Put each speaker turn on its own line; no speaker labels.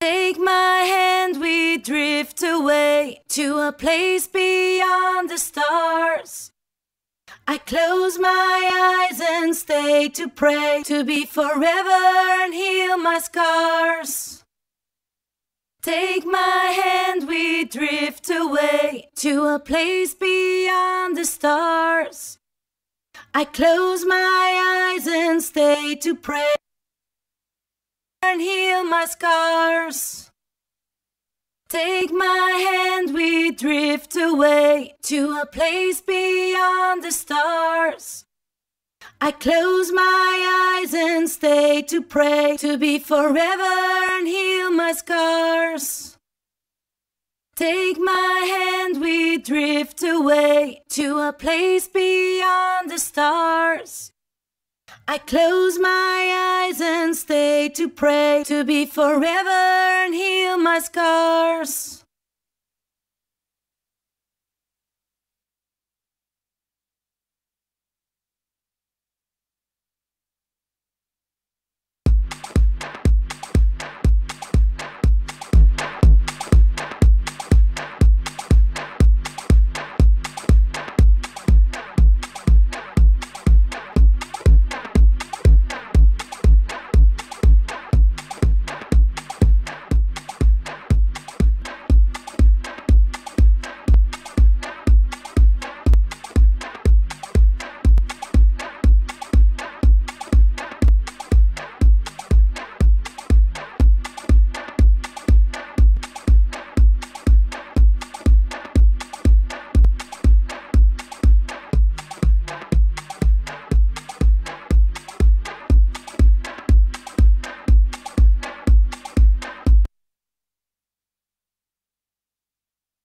Take my hand, we drift away to a place beyond the stars. I close my eyes and stay to pray to be forever and heal my scars. Take my hand, we drift away to a place beyond the stars. I close my eyes and stay to pray and heal my scars. Take my hand, we drift away to a place beyond the stars. I close my eyes and stay to pray to be forever and heal my scars. Take my hand, we drift away to a place beyond the stars. I close my eyes and stay to pray to be forever and heal my scars.